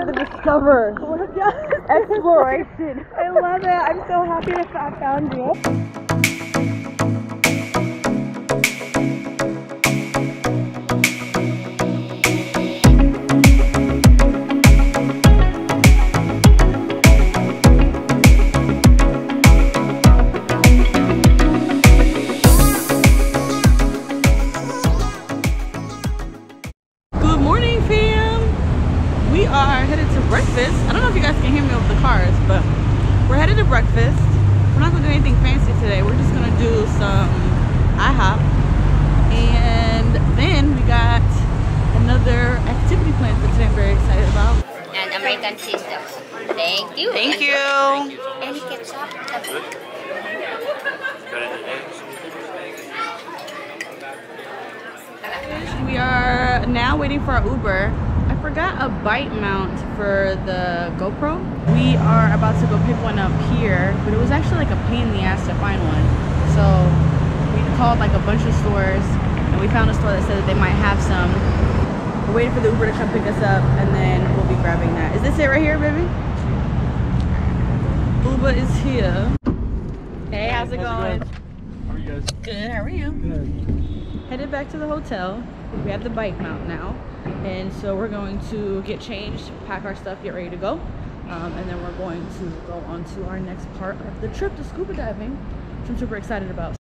of the discover. Exploration. I love it. I'm so happy that I found you. Cars, but we're headed to breakfast. We're not gonna do anything fancy today. We're just gonna do some IHOP, and then we got another activity plan for today. I'm very excited about. and American cheese dogs. Thank you. Thank you. Any ketchup? We are now waiting for our Uber. I forgot a bite mount for the GoPro. We are about to go pick one up here, but it was actually like a pain in the ass to find one. So we called like a bunch of stores and we found a store that said that they might have some. We're waiting for the Uber to come pick us up and then we'll be grabbing that. Is this it right here, baby? Uber is here. Hey, how's it going? How are you guys? Good, how are you? Good. headed back to the hotel. We have the bike mount now. And so we're going to get changed, pack our stuff, get ready to go. Um, and then we're going to go on to our next part of the trip to scuba diving, which I'm super excited about.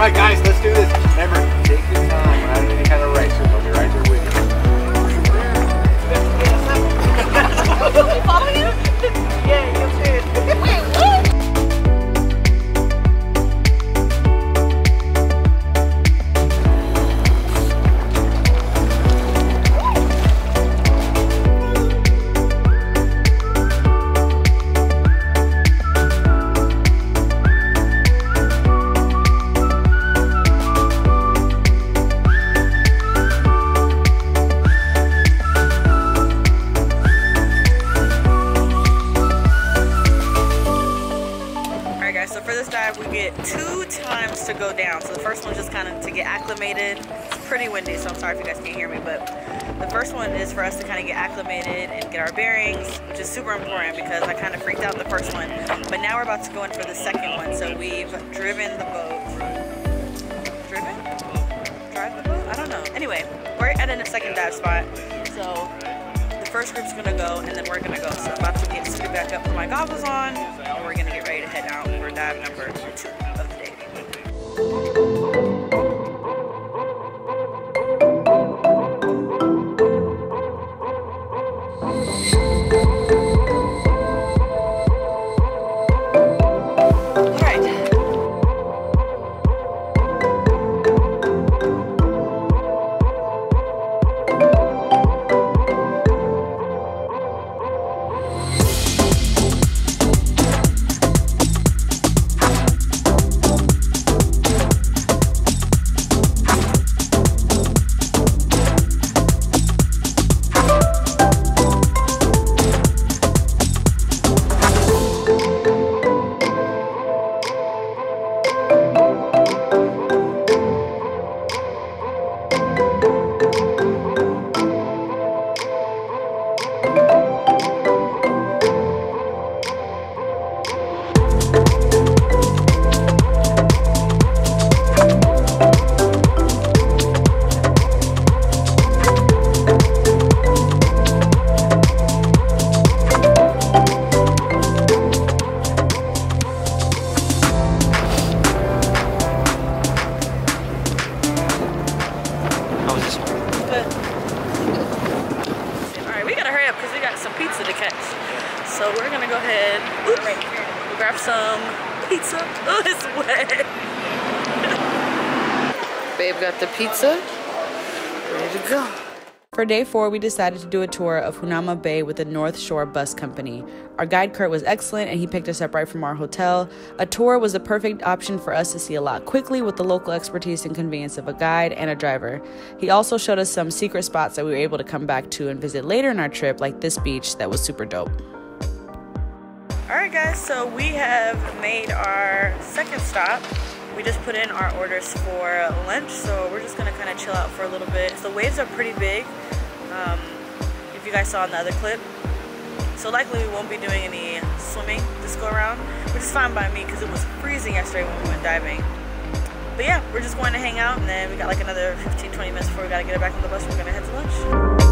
All right, guys, let's do this. Remember, go down. So the first one just kind of to get acclimated. It's pretty windy, so I'm sorry if you guys can't hear me, but the first one is for us to kind of get acclimated and get our bearings, which is super important because I kind of freaked out the first one. But now we're about to go in for the second one. So we've driven the boat. Driven? Drive the boat? I don't know. Anyway, we're at a second dive spot. So the first group's gonna go and then we're gonna go. So I'm about to get suited back up, put my goggles on, and we're gonna get ready to head out for dive number two ahead, oops, grab some pizza. Oh, it's wet. Babe got the pizza. Ready to go. For day four, we decided to do a tour of Hunama Bay with the North Shore Bus Company. Our guide Kurt was excellent and he picked us up right from our hotel. A tour was the perfect option for us to see a lot quickly with the local expertise and convenience of a guide and a driver. He also showed us some secret spots that we were able to come back to and visit later in our trip, like this beach that was super dope. Alright, guys, so we have made our second stop. We just put in our orders for lunch so we're just gonna kind of chill out for a little bit. The waves are pretty big um, if you guys saw in the other clip. So likely we won't be doing any swimming this go around which is fine by me because it was freezing yesterday when we went diving. But yeah we're just going to hang out and then we got like another 15 20 minutes before we gotta get back on the bus we're gonna head to lunch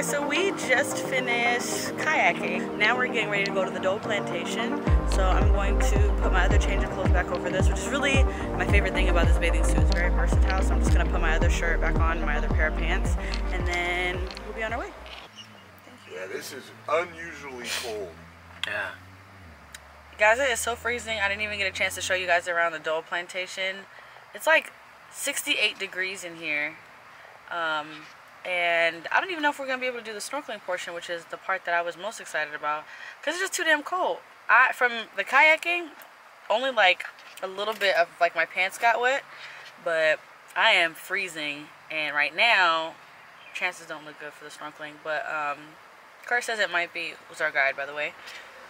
guys, so we just finished kayaking. Now we're getting ready to go to the Dole Plantation. So I'm going to put my other change of clothes back over this, which is really my favorite thing about this bathing suit. It's very versatile, so I'm just gonna put my other shirt back on, my other pair of pants, and then we'll be on our way. Yeah, this is unusually cold. Yeah. Guys, it is so freezing. I didn't even get a chance to show you guys around the Dole Plantation. It's like 68 degrees in here. Um, and I don't even know if we're gonna be able to do the snorkeling portion, which is the part that I was most excited about, because it's just too damn cold. I from the kayaking, only like a little bit of like my pants got wet, but I am freezing, and right now, chances don't look good for the snorkeling. But um, Kurt says it might be. Was our guide by the way.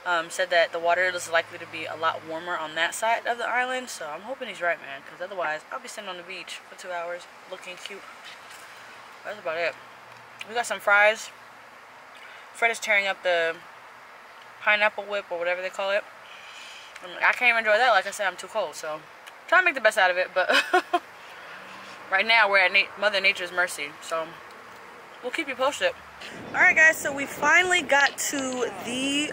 Um, said that the water is likely to be a lot warmer on that side of the island, so I'm hoping he's right, man, because otherwise I'll be sitting on the beach for two hours looking cute. That's about it. We got some fries. Fred is tearing up the pineapple whip or whatever they call it. I can't even enjoy that. Like I said, I'm too cold. So try to make the best out of it. But right now we're at Na Mother Nature's mercy. So we'll keep you posted. Alright guys, so we finally got to the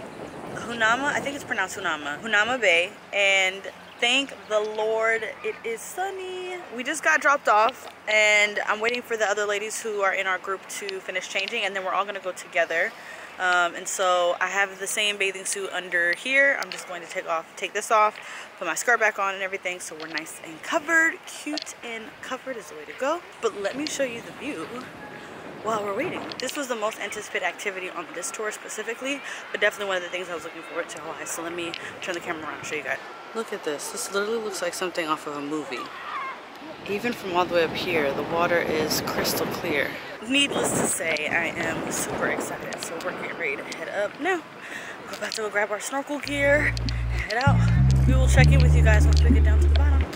Hunama. I think it's pronounced Hunama. Hunama Bay. And thank the Lord it is sunny. We just got dropped off and I'm waiting for the other ladies who are in our group to finish changing and then we're all gonna go together. Um, and so I have the same bathing suit under here. I'm just going to take off, take this off, put my skirt back on and everything so we're nice and covered. Cute and covered is the way to go. But let me show you the view while we're waiting. This was the most anticipated activity on this tour specifically, but definitely one of the things I was looking forward to Hawaii. So let me turn the camera around and show you guys. Look at this. This literally looks like something off of a movie. Even from all the way up here, the water is crystal clear. Needless to say, I am super excited. So we're getting ready to head up now. We're about to go grab our snorkel gear and head out. We will check in with you guys once we get down to the bottom.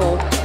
Exploration.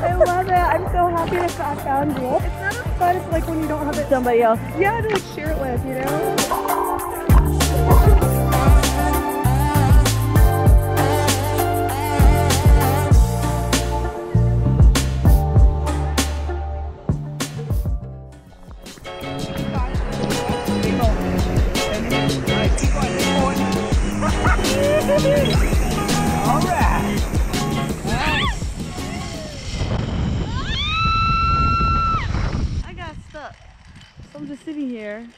I love it. I'm so happy that I found you. It's not as fun as like when you don't have it somebody else. Yeah, to like share it with, you know? I'm here.